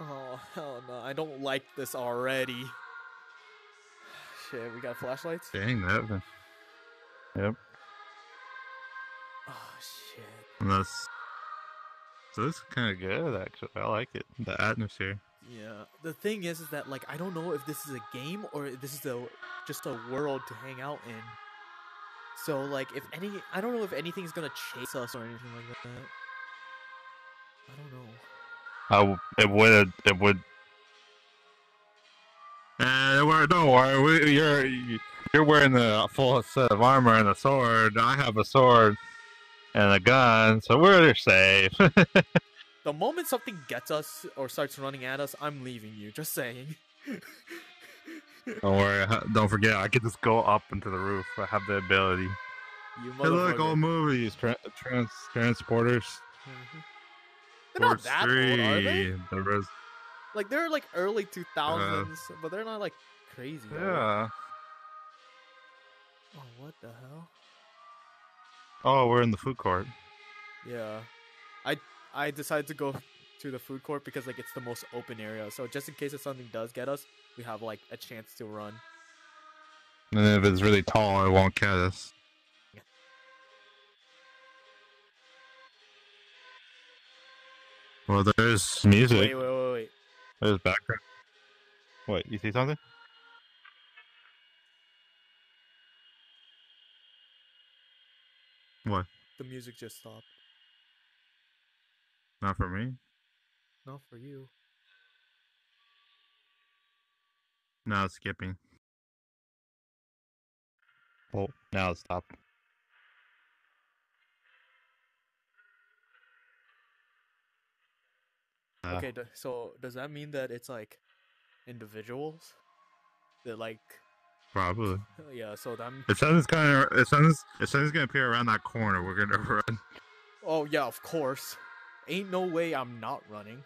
Oh hell no! I don't like this already. Shit, we got flashlights. Dang that. then. Yep. Oh shit. Unless. So this is kind of good, actually. I like it. The atmosphere. Yeah. The thing is, is that like I don't know if this is a game or this is a just a world to hang out in. So like, if any, I don't know if anything's gonna chase us or anything like that. I don't know. I w- it would. It would. And we're, don't worry, we, you're you're wearing the full set of armor and a sword. I have a sword and a gun, so we're safe. The moment something gets us or starts running at us, I'm leaving you. Just saying. don't worry. Don't forget, I can just go up into the roof. I have the ability. You Hey, look, motherfucker. old movies, tra- trans transporters. Mhm. They're not that old, are they? The res- Like they're like early 2000s, uh-huh. but they're not like crazy. old. yeah. Oh, what the hell? Oh, we're in the food court. Yeah. I I decided to go to the food court because like it's the most open area. So just in case if something does get us, we have like a chance to run. And if it's really tall, it won't catch us. Well, there's music. Wait, wait, wait, wait. There's background. What? You see something? What? The music just stopped. Not for me. Not for you. Now it's skipping. Oh, now it's stopped. Uh, Okay, so does that mean that it's like individuals? That like Probably. yeah, so that it sounds kind of, if something's, if something's gonna appear around that corner, we're gonna run. Oh yeah, of course. Ain't no way I'm not running.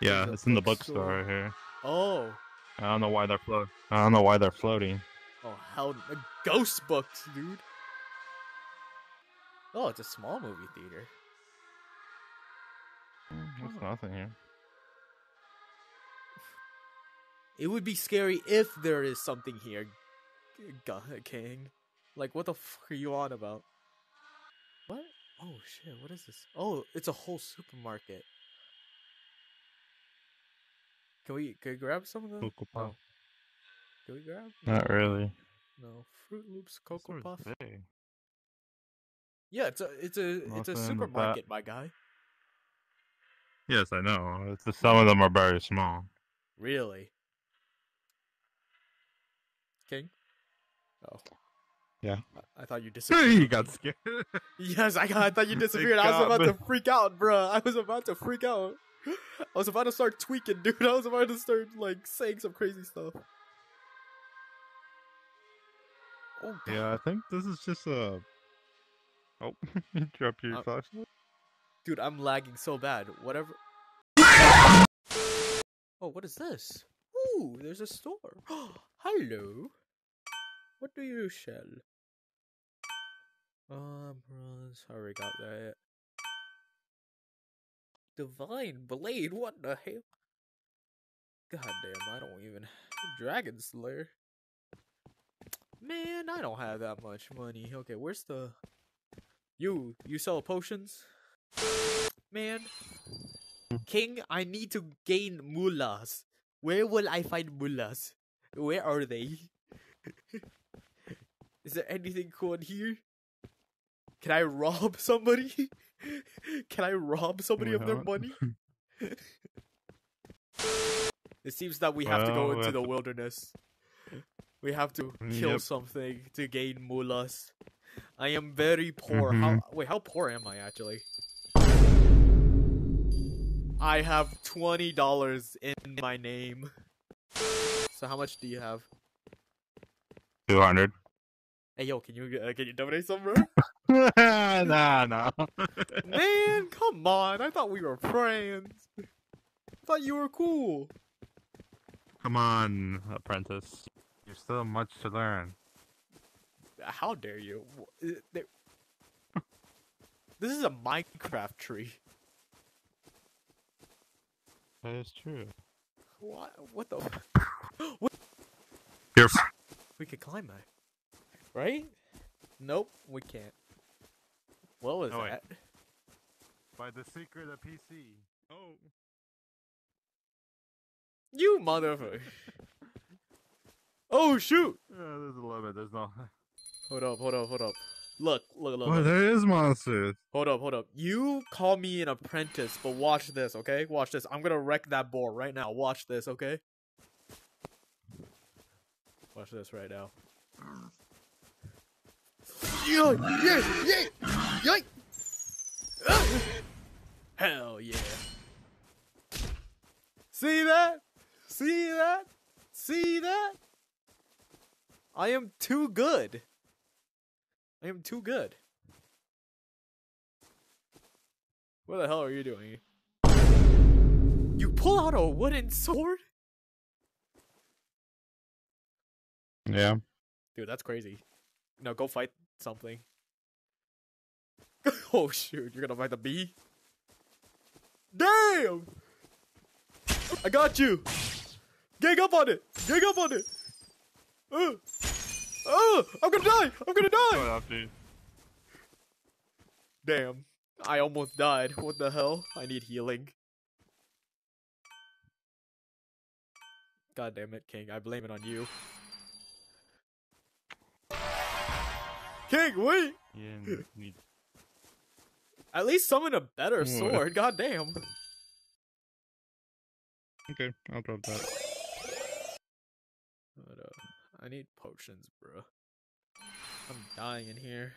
Yeah, it's in the bookstore. bookstore right here. Oh, I don't know why they're float. I don't know why they're floating. oh hell, ghost books, dude. Oh, it's a small movie theater. There's Oh. nothing here. It would be scary if there is something here, G- G- King. Like, what the fuck are you on about? What? Oh shit! What is this? Oh, it's a whole supermarket. Can we can we grab some of them? Cocoa Puff. No. Can we grab? Not really. No. Froot Loops, Cocoa This Puff. big. Yeah, it's a it's a it's a Nothing but that. supermarket, my guy. Yes, I know. It's just some of them are very small. Really? King? Oh. Yeah. I, I thought you disappeared. you got scared. Yes, I got. I thought you disappeared. I was about to freak out, bruh. I was about to freak out. I was about to start tweaking, dude. I was about to start like saying some crazy stuff. Oh, God. yeah, I think this is just a. Oh, you dropped your Uh, flashlight. Dude, I'm lagging so bad. Whatever. Oh, what is this? Ooh, there's a store. Hello. What do you sell? Um. I already got that. Divine Blade. What the hell? God damn, I don't even. Dragon Slayer. Man, I don't have that much money. Okay, where's the. You, you sell potions? Man. King, I need to gain mullahs. Where will I find mullahs? Where are they? Is there anything cool in here? Can I rob somebody? Can I rob somebody of their money? It seems that we have to go into the to- wilderness. We have to kill Yep. something to gain mullahs. I am very poor. Mm-hmm. wait, how poor am I actually? I have twenty dollars in my name. So how much do you have? Two hundred. Hey yo, can you uh, can you donate some, bro? nah, nah. Man, come on! I thought we were friends. I thought you were cool. Come on, apprentice. There's still much to learn. How dare you? Uh, This is a Minecraft tree. That is true. What? What the? You're f- We could climb that, right? Nope, we can't. What was Oh, wait. that? by the secret of PC. Oh. You motherfucker! oh shoot! Yeah, there's a limit. There's no. Hold up, hold up, hold up. Look, look, look. Oh, look. there is monsters. Hold up, hold up. You call me an apprentice, but watch this, okay? Watch this. I'm gonna wreck that board right now. Watch this, okay? Watch this right now. Yeah, yeah, yeah. Ah! Hell yeah. See that? See that? See that? I am too good. I am too good. What the hell are you doing? You pull out a wooden sword? Yeah. Dude, that's crazy. No, go fight something. oh shoot, you're gonna fight the bee? Damn! I got you! Gang up on it! Gang up on it! Uh, uh, I'm gonna die! I'm gonna die! Up, dude? Damn. I almost died. What the hell? I need healing. God damn it, King. I blame it on you. King, wait! Yeah, need. At least summon a better What? sword. God damn. Okay, I'll drop that. But, uh, I need potions, bro. I'm dying in here.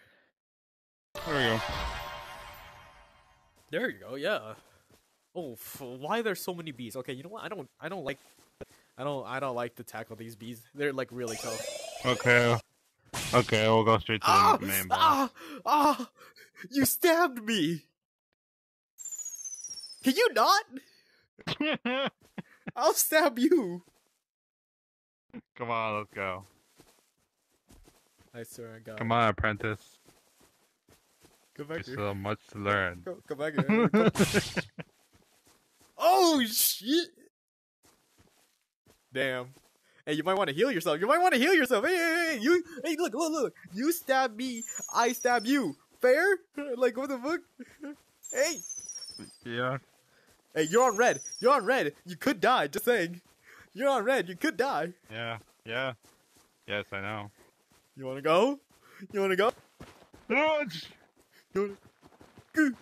There we go. There you go. Yeah. Oh, f- why there's so many bees? Okay, you know what? I don't. I don't like. I don't. I don't like to tackle these bees. They're like really tough. Okay. Okay, we'll go straight to Ah! the main boss. Ah! Ah! You stabbed me. Can you not? I'll stab you. Come on, let's go. I swear I got Come on, apprentice. Come There's back here. still much to learn. Come, come back here. Come- oh shit! Damn. Hey, you might want to heal yourself. You might want to heal yourself. Hey, hey, hey, you. Hey, look, look, look. You stab me. I stab you. Fair? Like what the fuck? Hey, yeah. hey, you're on red. You're on red. You could die. Just saying. You're on red. You could die. Yeah. Yeah. Yes, I know. You wanna go? You wanna go? Dodge! You wanna? Good.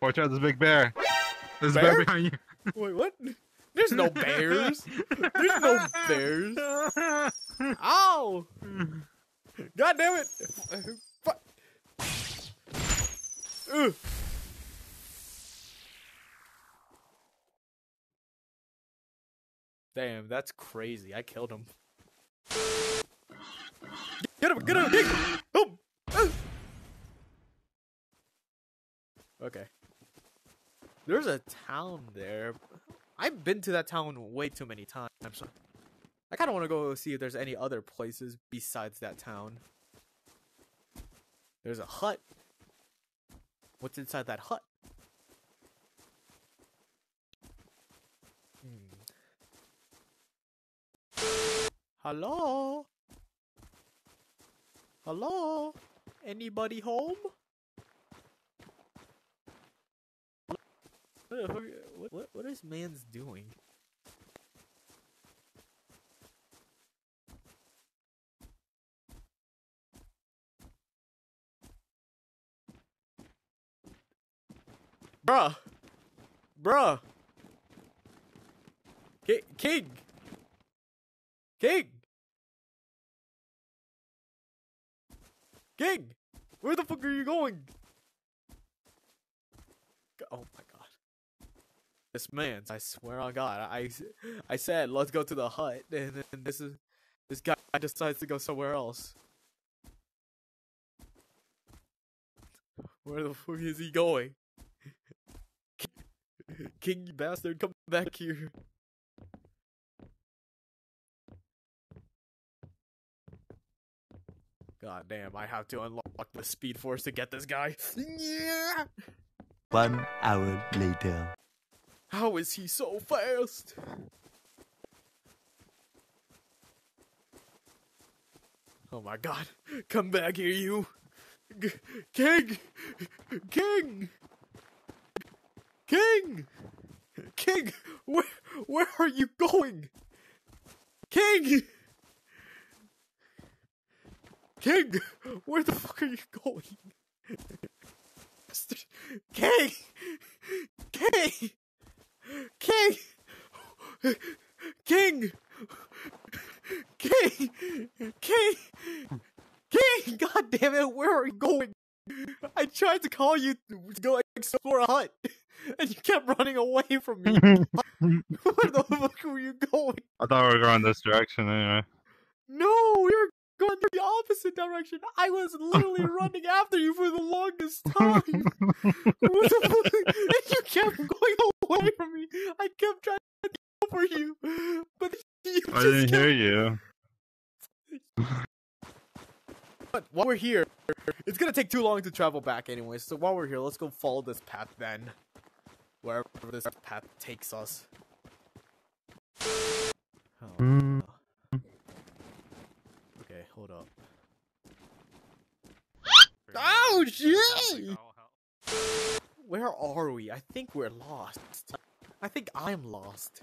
Watch out, there's a big bear. There's a Bear? bear behind you. Wait, what? There's no bears. There's no bears. Ow! God damn it! Fuck. Ugh. Damn, that's crazy. I killed him. Get him! Get him! Get him! Okay. There's a town there. I've been to that town way too many times. I kind of want to go see if there's any other places besides that town. There's a hut. What's inside that hut? Hello? Hello? Anybody home? What, what, what, is man's doing? Bruh! Bruh! Ki- King! King! King! Where the fuck are you going? Oh my god. This man, I swear on God, I, I said let's go to the hut, and then this is this guy decides to go somewhere else. Where the fuck is he going? King, bastard, come back here. God damn, I have to unlock the speed force to get this guy. Yeah! One hour later. How is he so fast? Oh my god. Come back here, you. G- King! King! King! King! Where, where are you going? King! King! Where the fuck are you going? King! King! King! King! King! King! King! God damn it, where are you going? I tried to call you to go explore a hut, and you kept running away from me. Where the fuck were you going? I thought we were going this direction anyway. No, we were going the opposite direction. I was literally running after you for the longest time. What the fuck? And you kept going away from me. I kept trying to go for you, but you I didn't kept hear you. But while we're here, it's gonna take too long to travel back anyway. So while we're here, let's go follow this path then. Wherever this path takes us. Oh, Mm. No. Okay, hold up. Oh shit! Where are we? I think we're lost. I think I'm lost.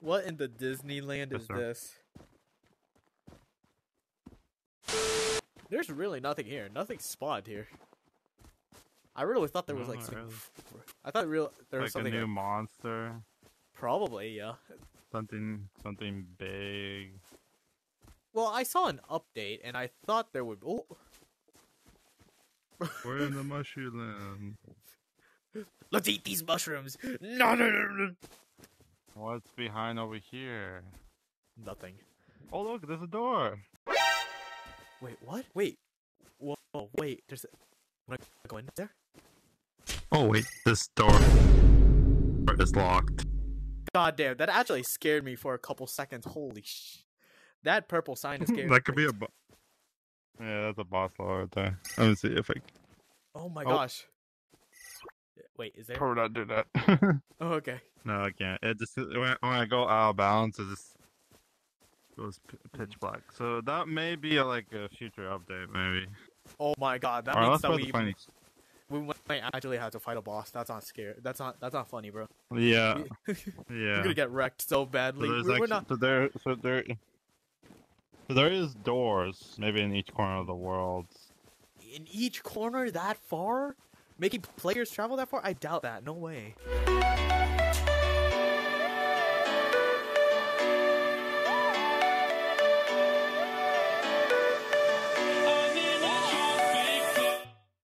What in the Disneyland Yes, is sir. this? There's really nothing here. Nothing spawned here. I really thought there was No, like not something. really. I thought real there was Like a something. new there. monster. Probably, yeah. Something something big. Well, I saw an update and I thought there would. Oh, We're in the mushroom land. let's eat these mushrooms. No, no, no, no. What's behind over here? Nothing. Oh look, there's a door. Wait, what? Wait. Whoa, wait. There's. A... Wanna go in there? Oh wait, this door is locked. God damn, that actually scared me for a couple seconds. Holy sh! That purple sign is scared. that could be a. Bo- yeah, that's a boss lord right there. Let me see if I Oh my Oh. gosh. Wait, is there? probably not do that. Oh, okay. no, I can't. It just when I, go out of bounds, it just goes pitch mm-hmm. black. So that may be a, like a future update, maybe. Oh my god, that Or means that we, find. We might actually have to fight a boss. That's not scary. That's not. That's not funny, bro. Yeah, yeah. We're gonna get wrecked so So badly. We're, we're actually, not. so there, so there, so there is doors, maybe in each corner of the world. in each corner that far? Making players travel that far? I doubt that. No way.